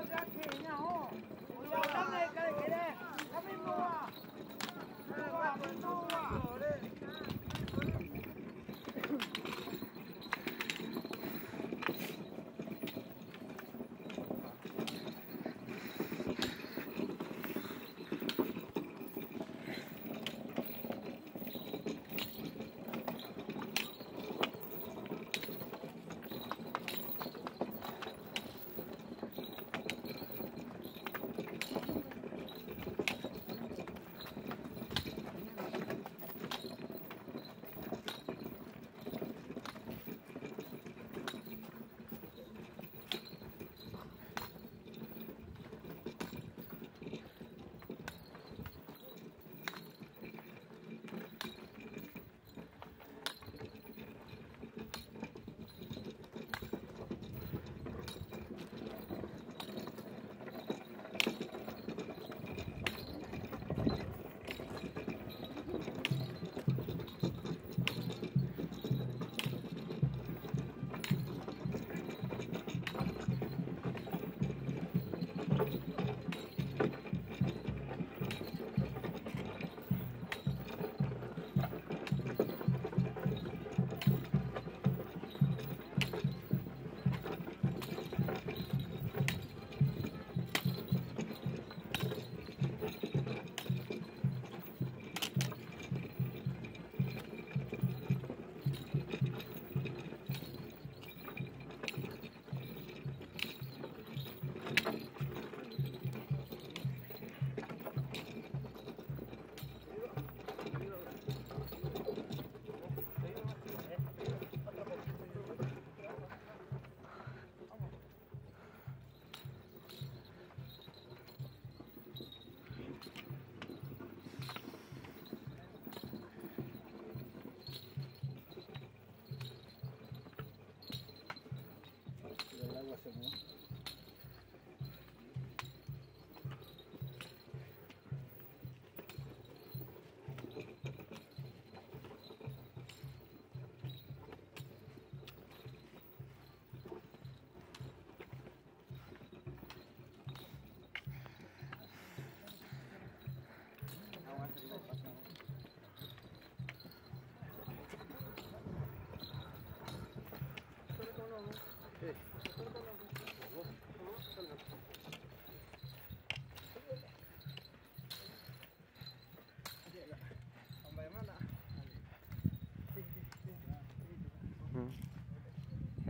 我家开饮料啊我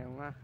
แข็งมาก